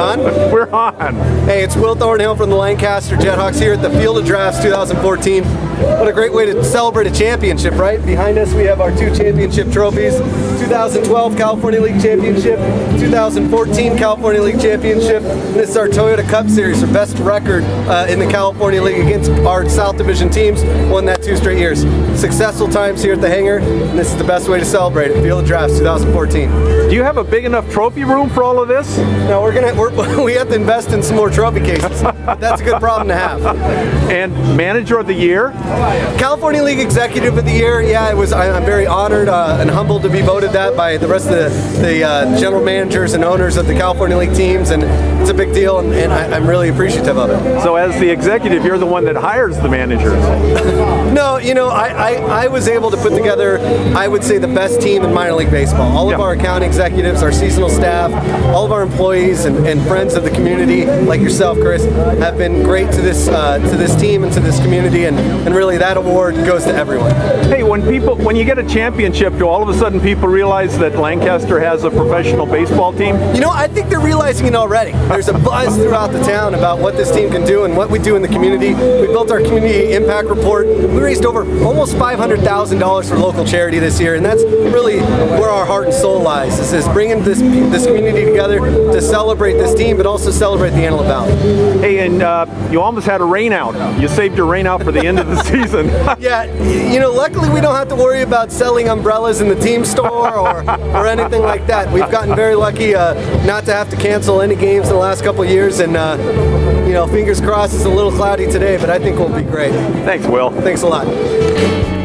on? We're on. Hey, it's Wil Thornhill from the Lancaster Jethawks here at the Field of Drafts 2014. What a great way to celebrate a championship, right? Behind us we have our two championship trophies. 2012 California League Championship, 2014 California League Championship. This is our Toyota Cup Series, our best record uh, in the California League against our South Division teams. Won that two straight years. Successful times here at the hangar, and this is the best way to celebrate it. Field of Drafts 2014. Do you have a big enough trophy room for all of this? No, we're gonna we're, we have to invest in some more trophy cases. That's a good problem to have. And manager of the year? California League Executive of the Year. Yeah, it was. I, am very honored uh, and humbled to be voted that by the rest of the, the uh, general managers and owners of the California League teams, and it's a big deal, and, and I, am really appreciative of it. So, as the executive, you're the one that hires the managers. no, you know, I, I, I, was able to put together, I would say, the best team in minor league baseball. All of our account executives, our seasonal staff, all of our employees and, and friends of the community, like yourself, Chris, have been great to this uh, to this team and to this community, and, and really that award goes to everyone. Hey, when people when you get a championship, do all of a sudden people realize that Lancaster has a professional baseball team? You know, I think they're realizing it already. There's a buzz throughout the town about what this team can do and what we do in the community. We built our community impact report. We raised over almost $500,000 for local charity this year, and that's really where our heart and soul lies. This is bringing this this community together to celebrate this team, but also celebrate the Antelope Valley. Hey, and uh, you almost had a rain out. You saved your rain out for the end of the season. yeah, you know, luckily we don't have to worry about selling umbrellas in the team store or, or anything like that. We've gotten very lucky uh, not to have to cancel any games in the last couple years, and uh, you know, fingers crossed it's a little cloudy today, but I think we'll be great. Thanks, Wil. Thanks a lot.